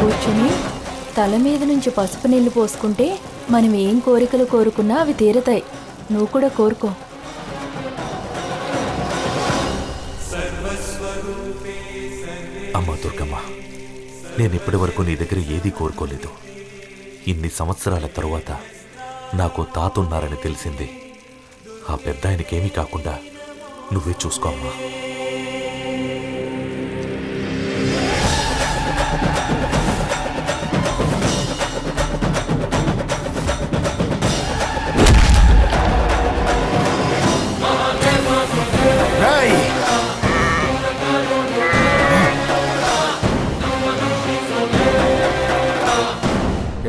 కూర్చుని తల మీద నుంచి పసుపు నీళ్ళు పోసుకుంటే మనం ఏం కోరికలు కోరుకున్నా అవి తీరతాయి. నువ్వు కూడా కోరుకో. అమ్మా దుర్గమ్మ నేను ఇప్పటి వరకు నీ దగ్గర ఏదీ కోరుకోలేదు. ఇన్ని సంవత్సరాల తరువాత నాకు తాత ఉన్నారని తెలిసింది. ఆ పెద్ద ఆయనకేమీ కాకుండా నువ్వే చూసుకోమ్మా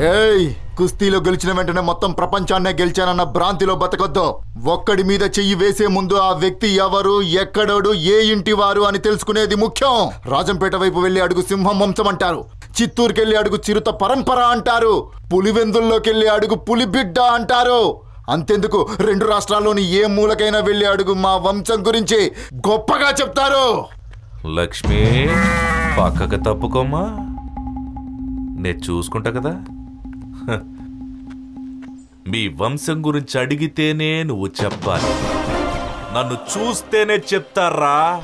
ఏయ్ కుస్తీలో గెలిచిన వెంటనే మొత్తం ప్రపంచాన్నే గెలిచానన్న భ్రాంతిలో బతకొద్దు. ఒక్కడి మీద చెయ్యి వేసే ముందు ఆ వ్యక్తి ఎవరు ఎక్కడోడు ఏ ఇంటి వారు అని తెలుసుకునేది ముఖ్యం. రాజంపేట వైపు వెళ్ళి అడుగు సింహం వంశం అంటారు. చిత్తూరుకెళ్ళి అడుగు చిరుత పరంపర అంటారు. పులివెందుల్లోకెళ్ళి అడుగు పులిబిడ్డ అంటారు. అంతెందుకు రెండు రాష్ట్రాల్లోని ఏ మూలకైనా వెళ్ళి అడుగు మా వంశం గురించి గొప్పగా చెప్తారు. లక్ష్మి పక్కకు తప్పుకోమ్మా. నేను చూసుకుంటా కదా. మీ వంశం గురించి అడిగితేనే నువ్వు చెప్పాలి. నన్ను చూస్తేనే చెప్తారా?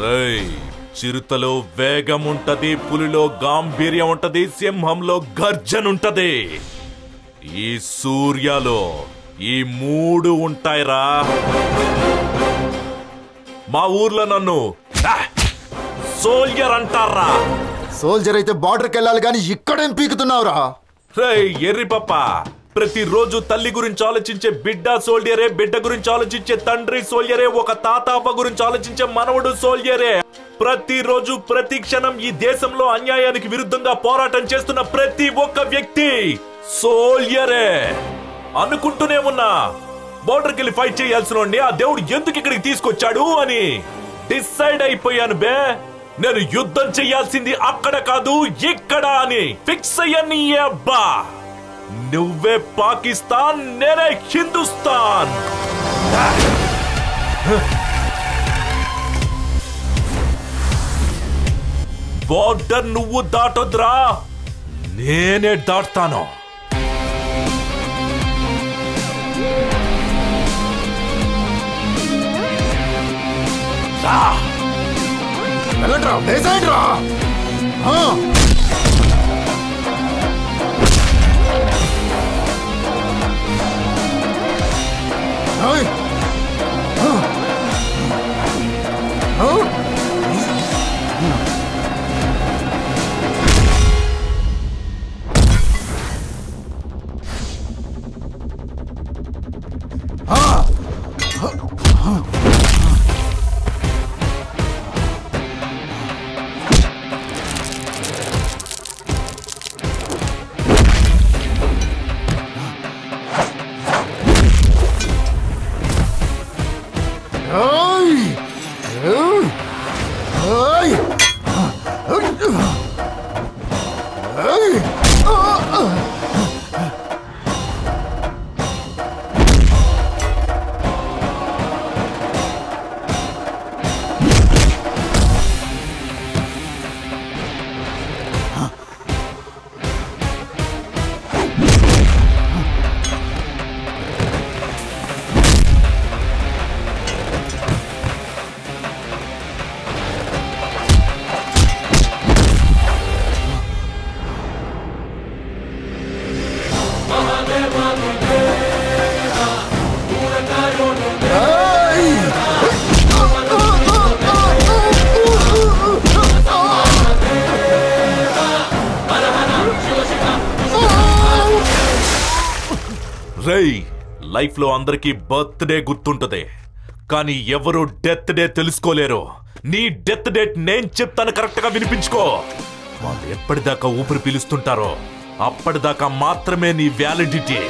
రేయ్ చిరుతలో వేగం ఉంటది పులిలో గాంభీర్యం ఉంటది సింహంలో గర్జనుంటది. ఈ సూర్యలో ఈ మూడు ఉంటాయిరా. మా ఊర్లో నన్ను సోల్జర్ అంటారా? సోల్జర్ అయితే బార్డర్కి వెళ్ళాలి కానీ ఇక్కడేం పీకుతున్నావురా? రే ఎర్రి పప్ప. ప్రతిరోజు తల్లి గురించి ఆలోచించే బిడ్డ సోల్జరే బిడ్డ గురించి ఆలోచించే తండ్రి సోల్జరే ఒక తాతాప గురించి ఆలోచించే మనవడు సోల్జరే. ప్రతిరోజు ప్రతి క్షణం ఈ దేశంలో అన్యాయానికి విరుద్ధంగా పోరాటం చేస్తున్న ప్రతి ఒక్క వ్యక్తి సోల్జరే. అనుకుంటూనే ఉన్నా బోర్డర్కి వెళ్ళి ఫైట్ చేయాల్సిన ఆ దేవుడు ఎందుకు ఇక్కడికి తీసుకొచ్చాడు అని డిసైడ్ అయిపోయాను బే. నేను యుద్ధం చేయాల్సింది అక్కడ కాదు ఇక్కడ అని ఫిక్స్ అయ్యని అబ్బా నువ్వే పాకిస్తాన్ నేనే హిందుస్థాన్. బోర్డర్ నువ్వు దాటొద్దురా నేనే దాటుతాను. Ah! వెళ్ళండ్రా రేయ్ లైఫ్లో అందరికీ బర్త్డే గుర్తుంటది. కానీ ఎవరు డెత్ డే తెలుసుకోలేరు. నీ డెత్ డేట్ నేను చెప్తాను కరెక్ట్గా వినిపించుకో. వాళ్ళు ఎప్పటిదాకా ఊపిరి పీలుస్తుంటారో అప్పటిదాకా మాత్రమే నీ వ్యాలిడిటీ.